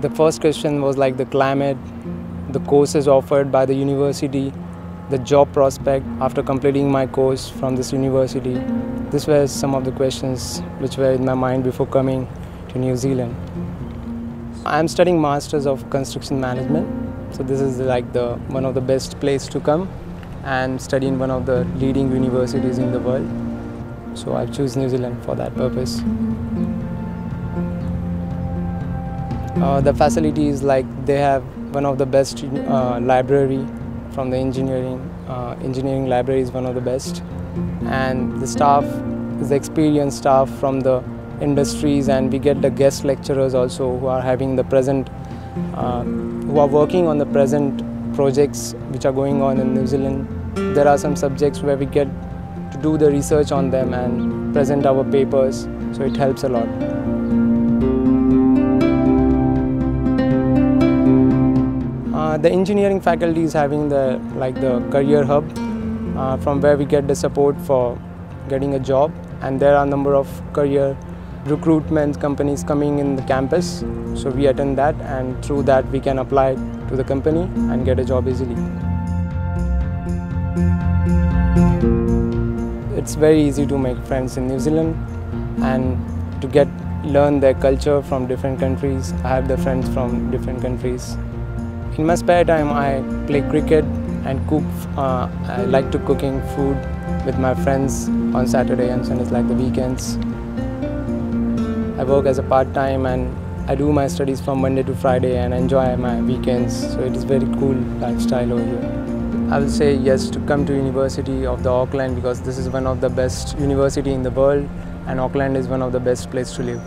The first question was like the climate, the courses offered by the university, the job prospect after completing my course from this university. These were some of the questions which were in my mind before coming to New Zealand. I'm studying Masters of Construction Management, so this is like the one of the best place to come and study in one of the leading universities in the world. So I choose New Zealand for that purpose. Uh, the facilities like they have one of the best uh, library from the engineering uh, engineering library is one of the best. And the staff is the experienced staff from the industries and we get the guest lecturers also who are having the present uh, who are working on the present projects which are going on in New Zealand. There are some subjects where we get to do the research on them and present our papers so it helps a lot Uh, the engineering faculty is having the like the career hub uh, from where we get the support for getting a job. And there are a number of career recruitment companies coming in the campus. So we attend that and through that we can apply to the company and get a job easily. It's very easy to make friends in new zealand and to get learn their culture from different countries i have the friends from different countries in my spare time, I play cricket and cook. Uh, I like to cooking food with my friends on Saturday and Sundays, like the weekends. I work as a part time and I do my studies from Monday to Friday and enjoy my weekends. So it is very cool lifestyle over here. I will say yes to come to University of the Auckland because this is one of the best university in the world and Auckland is one of the best place to live.